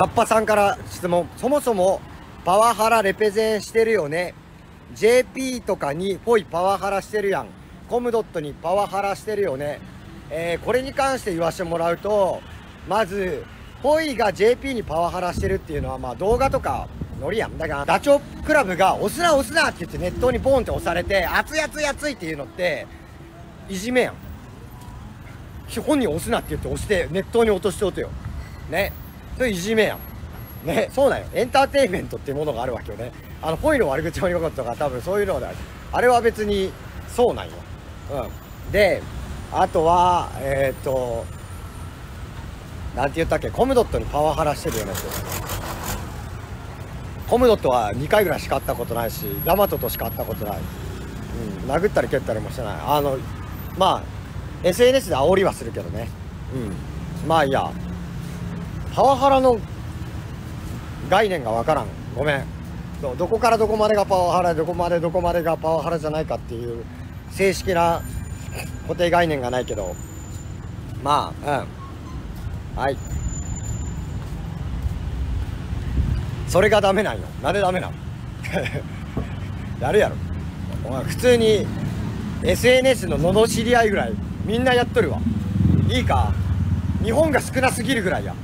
カッパさんから質問。そもそもパワハラレペゼンしてるよね。JP とかにぽいパワハラしてるやん。コムドットにパワハラしてるよね。えー、これに関して言わせてもらうとまずポイが JP にパワハラしてるっていうのはまあ動画とかノリやん。だからダチョウクラブが押すな押すなって言って熱湯にボンって押されて熱い熱い熱いっていうのっていじめやん。本人押すなって言って押して熱湯に落としておとよ。ね。それいじめやん。ねそうなんよ。エンターテインメントっていうものがあるわけよね。あのポイの悪口を言うこととか多分そういうのであれは別にそうなんよ。うん。であとはえっ、ー、となんて言ったっけ？コムドットにパワハラしてるよねってコムドットは2回ぐらいしか会ったことないしヤマトとしか会ったことない、うん、殴ったり蹴ったりもしてない。あのまあ SNS で煽りはするけどね。うん。まあいいや。パワハラの概念がわからん。ごめん。どこからどこまでがパワハラどこまでどこまでがパワハラじゃないかっていう正式な固定概念がないけど。まあうん。はい。それがダメなんよ。なんでダメなのやるやろ？お前普通に SNS の罵り合いぐらいみんなやっとるわ。いいか？日本が少なすぎるぐらいや。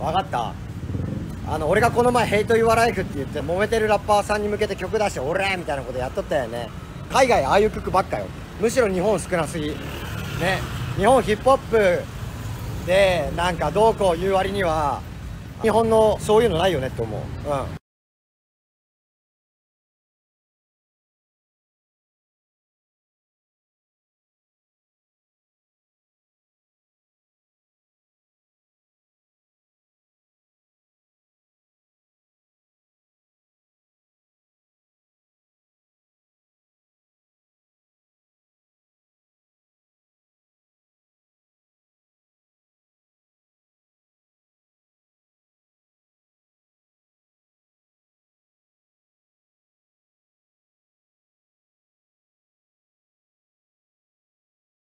分かった。あの俺がこの前「ヘイト・ユア・ライフ」って言って揉めてるラッパーさんに向けて曲出して「俺!」みたいなことやっとったよね。海外ああいう曲ばっかよ。むしろ日本少なすぎ。ね。日本ヒップホップでなんかどうこう言う割には日本のそういうのないよねって思う。うん。